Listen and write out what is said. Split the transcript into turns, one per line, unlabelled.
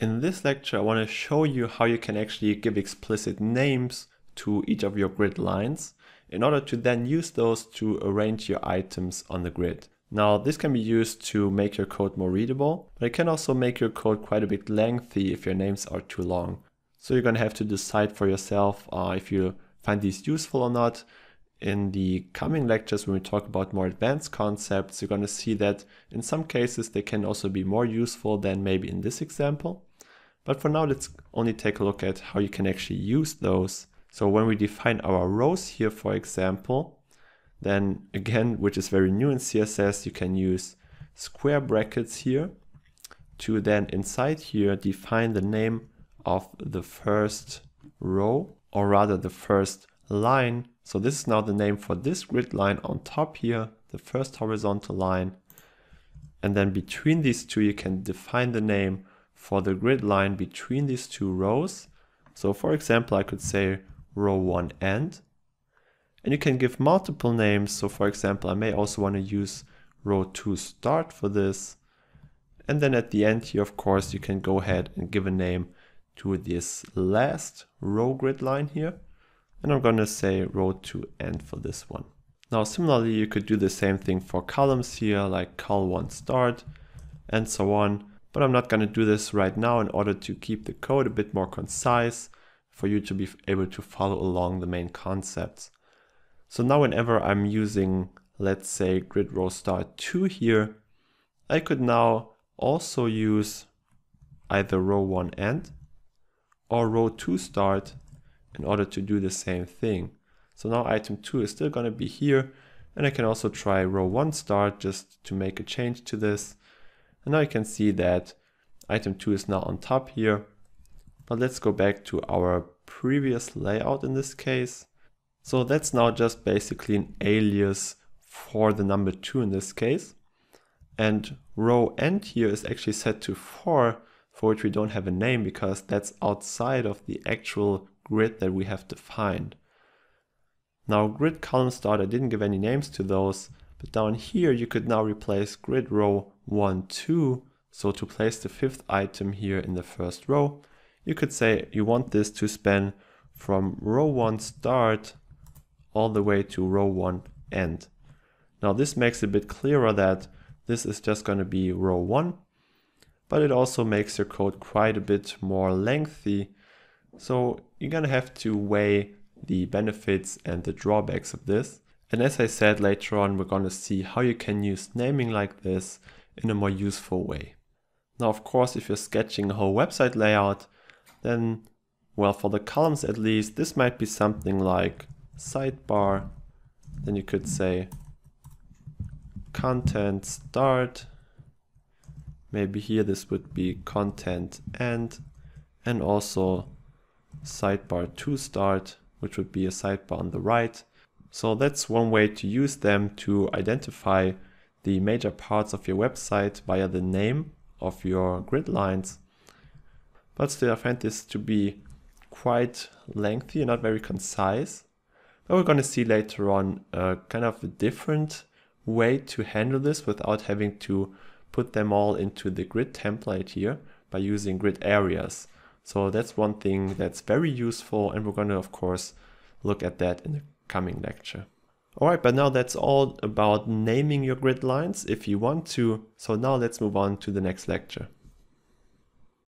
In this lecture, I want to show you how you can actually give explicit names to each of your grid lines in order to then use those to arrange your items on the grid. Now, this can be used to make your code more readable, but it can also make your code quite a bit lengthy if your names are too long. So you're going to have to decide for yourself uh, if you find these useful or not. In the coming lectures, when we talk about more advanced concepts, you're going to see that in some cases they can also be more useful than maybe in this example. But for now, let's only take a look at how you can actually use those. So when we define our rows here, for example, then again, which is very new in CSS, you can use square brackets here to then inside here define the name of the first row, or rather the first line. So this is now the name for this grid line on top here, the first horizontal line. And then between these two, you can define the name for the grid line between these two rows. So for example, I could say row 1 end. And you can give multiple names. So for example, I may also want to use row 2 start for this. And then at the end here, of course, you can go ahead and give a name to this last row grid line here. And I'm going to say row 2 end for this one. Now, similarly, you could do the same thing for columns here, like col1 start and so on but I'm not going to do this right now in order to keep the code a bit more concise for you to be able to follow along the main concepts. So now whenever I'm using, let's say grid row start 2 here, I could now also use either row 1 end or row 2 start in order to do the same thing. So now item 2 is still going to be here and I can also try row 1 start just to make a change to this and now you can see that item 2 is now on top here. But let's go back to our previous layout in this case. So that's now just basically an alias for the number 2 in this case. And row end here is actually set to 4 for which we don't have a name because that's outside of the actual grid that we have defined. Now grid column start, I didn't give any names to those, but down here you could now replace grid row 1, 2. So to place the fifth item here in the first row, you could say you want this to span from row 1 start all the way to row 1 end. Now this makes it a bit clearer that this is just going to be row 1, but it also makes your code quite a bit more lengthy. So you're to have to weigh the benefits and the drawbacks of this. And as I said later on, we're to see how you can use naming like this in a more useful way. Now, of course, if you're sketching a whole website layout, then, well, for the columns at least, this might be something like sidebar. Then you could say content start. Maybe here this would be content end and also sidebar to start, which would be a sidebar on the right. So that's one way to use them to identify the major parts of your website via the name of your grid lines. But still I find this to be quite lengthy and not very concise. But we're going to see later on a kind of a different way to handle this without having to put them all into the grid template here by using grid areas. So that's one thing that's very useful and we're going to of course look at that in the coming lecture. Alright, but now that's all about naming your grid lines if you want to. So now let's move on to the next lecture.